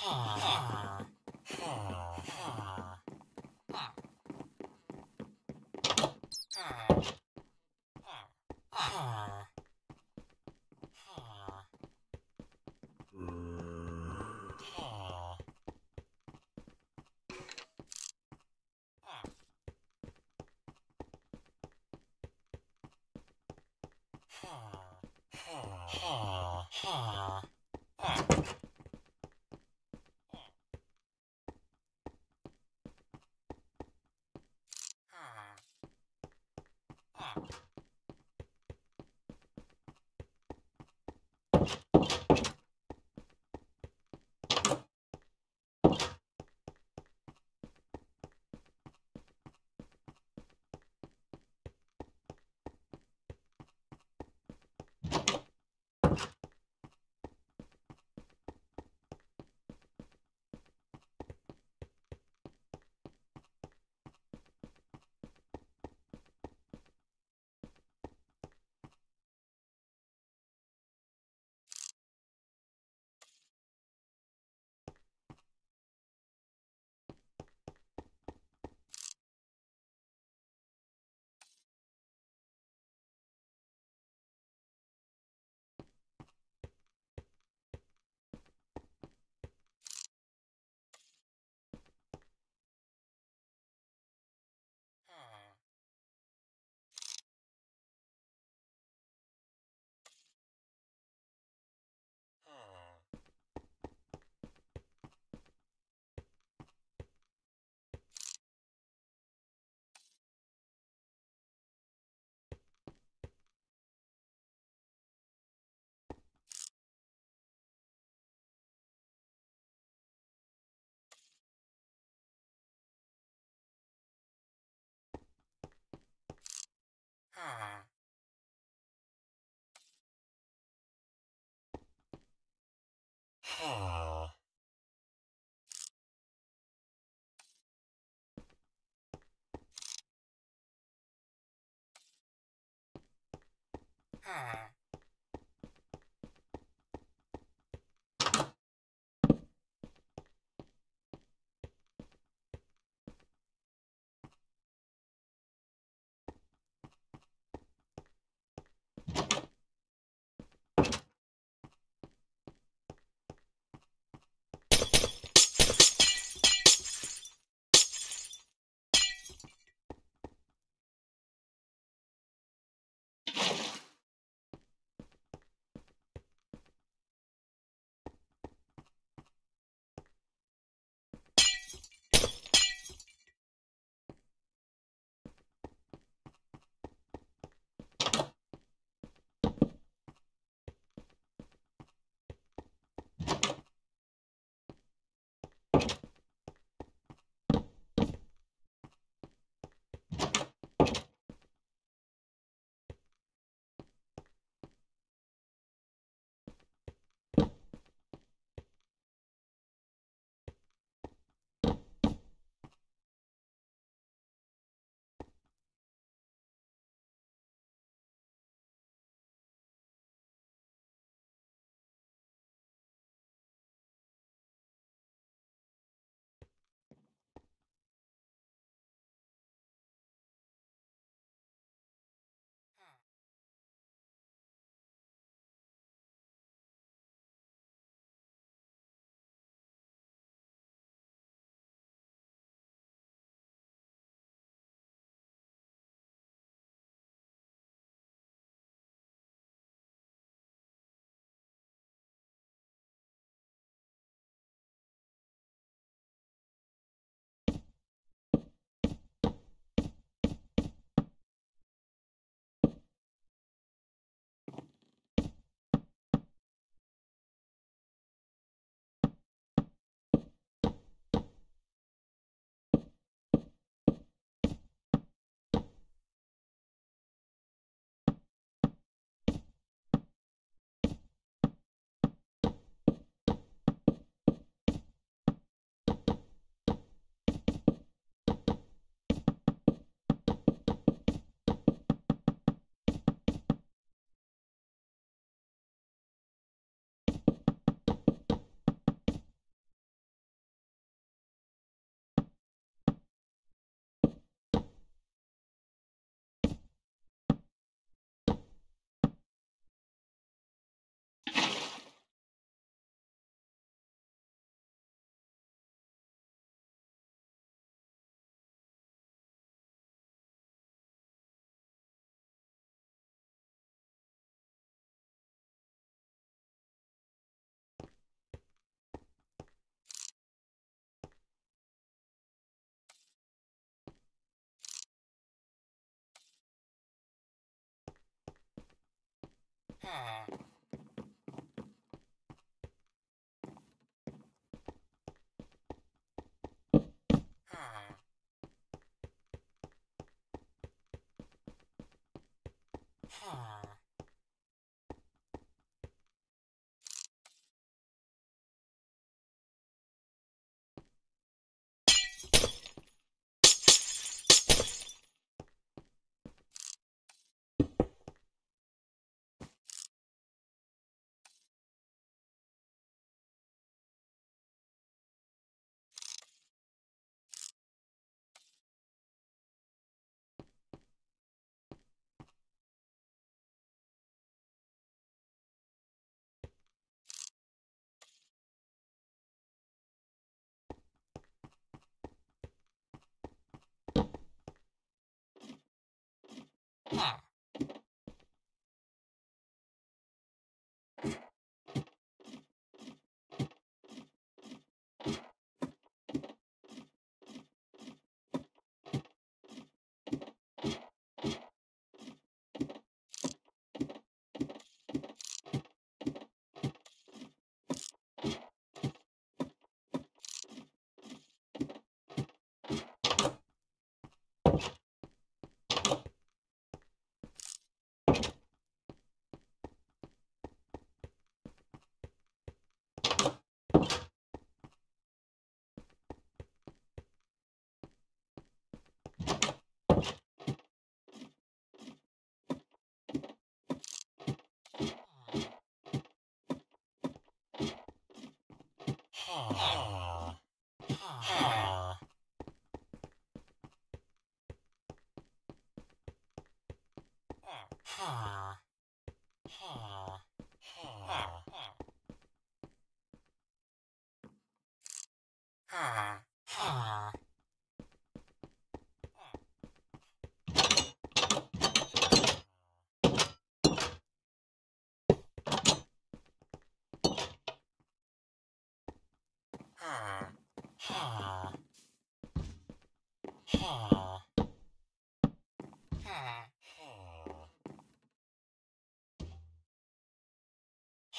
Ha ha ha ha. Ah. Ha! Omaha. Ah.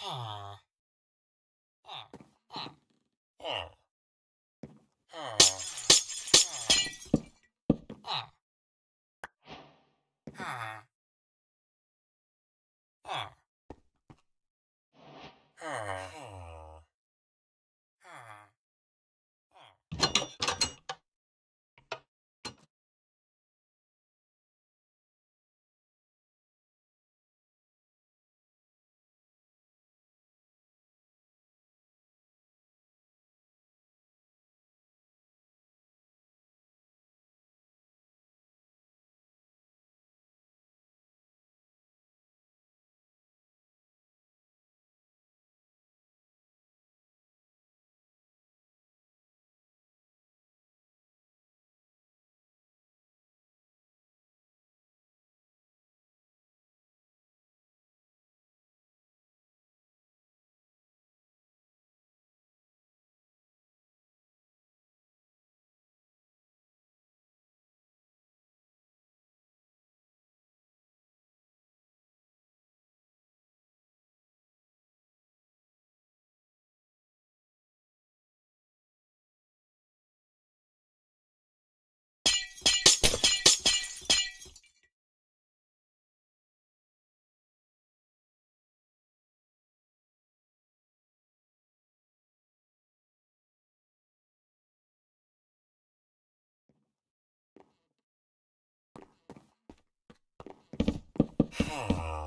怕 Hmm.